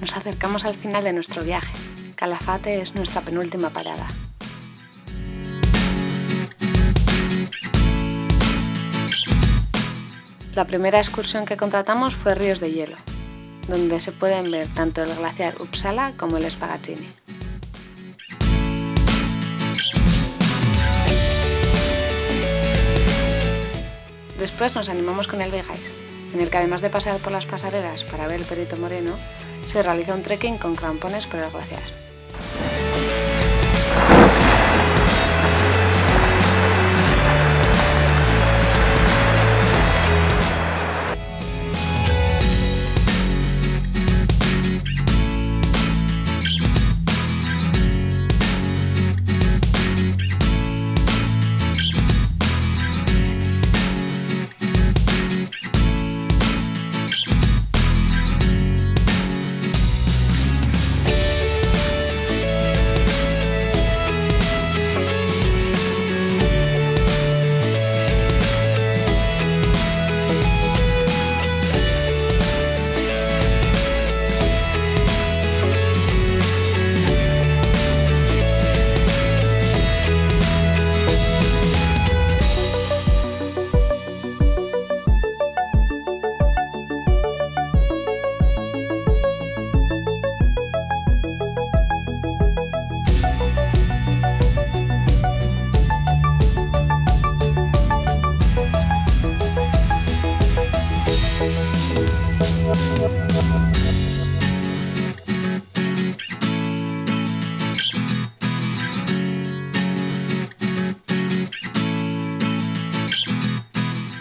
Nos acercamos al final de nuestro viaje. Calafate es nuestra penúltima parada. La primera excursión que contratamos fue Ríos de Hielo, donde se pueden ver tanto el glaciar Uppsala como el Spagazzini. Después nos animamos con el Vegais, en el que además de pasear por las pasarelas para ver el Perito Moreno, se realiza un trekking con crampones por el glaciar.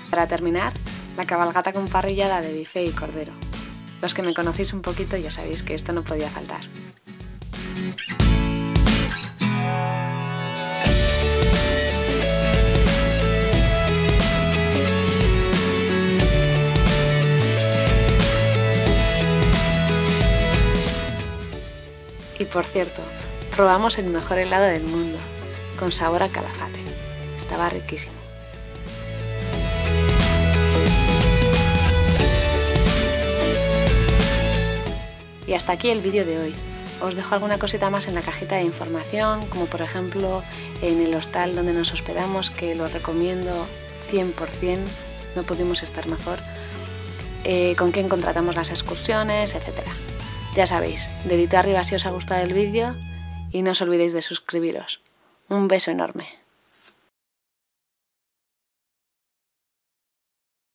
Para terminar, la cabalgata con parrillada de bife y cordero. Los que me conocéis un poquito ya sabéis que esto no podía faltar. Y por cierto, probamos el mejor helado del mundo, con sabor a calafate. Estaba riquísimo. Y hasta aquí el vídeo de hoy. Os dejo alguna cosita más en la cajita de información, como por ejemplo en el hostal donde nos hospedamos, que lo recomiendo 100%, no pudimos estar mejor, eh, con quién contratamos las excursiones, etc. Ya sabéis, dedito arriba si os ha gustado el vídeo y no os olvidéis de suscribiros. Un beso enorme.